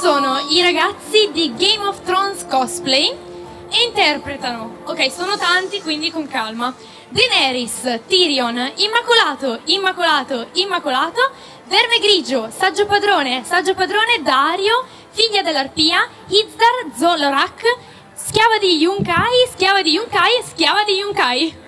sono i ragazzi di Game of Thrones Cosplay e interpretano, ok sono tanti quindi con calma, Daenerys, Tyrion, Immacolato, Immacolato, Immacolato, Verme Grigio, Saggio Padrone, Saggio Padrone, Dario, Figlia dell'Arpia, Hizdar, Zolorak, Schiava di Yunkai, Schiava di Yunkai, Schiava di Yunkai.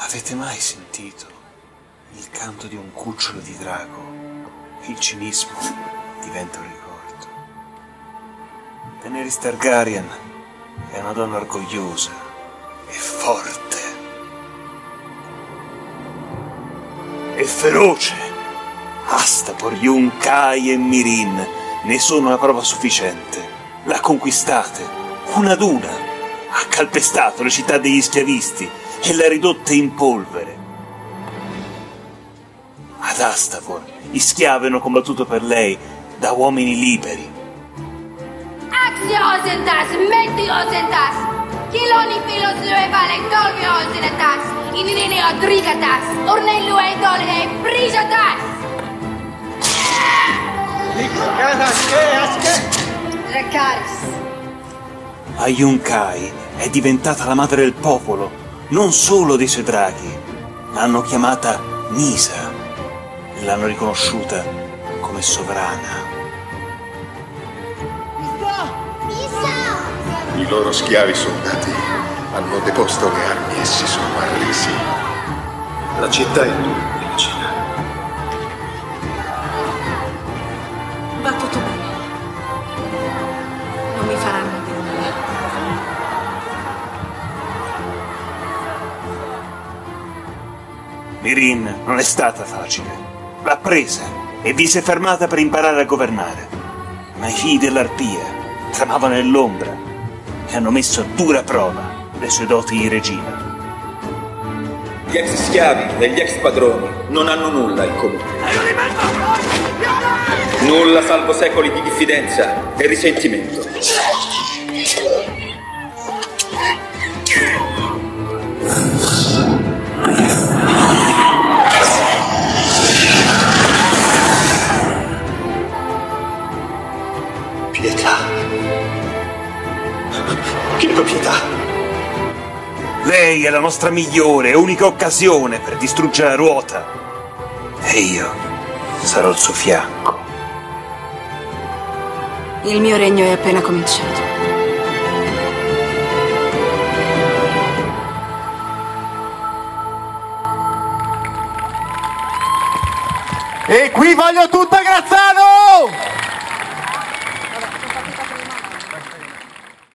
Avete mai sentito il canto di un cucciolo di drago? Il cinismo diventa un ricordo. Daenerys Targaryen è una donna orgogliosa e forte. E feroce. Astapor, Yunkai e Mirin ne sono la prova sufficiente. La conquistate, una ad una. Ha calpestato le città degli schiavisti e l'ha ridotta in polvere. Ad Astapor, gli schiavi hanno combattuto per lei da uomini liberi. Axio osentas, metti osentas, kiloni filos lue vale dolvio osenetas, inineo drigatas, ornellu e dolhe e brigatas. Dracaris. A Yunkai è diventata la madre del popolo, non solo dei suoi draghi. L'hanno chiamata Nisa e l'hanno riconosciuta come sovrana. I loro schiavi soldati hanno deposto le armi e si sono arresi. La città è tua, Mirin non è stata facile. L'ha presa e vi si è fermata per imparare a governare. Ma i figli dell'arpia tramavano nell'ombra e hanno messo a dura prova le sue doti di regina. Gli ex schiavi e gli ex padroni non hanno nulla in comune. Nulla salvo secoli di diffidenza e risentimento. Pietà. Chiedo pietà. Lei è la nostra migliore e unica occasione per distruggere la ruota. E io sarò al suo fianco. Il mio regno è appena cominciato. E qui voglio tutta Grazzano!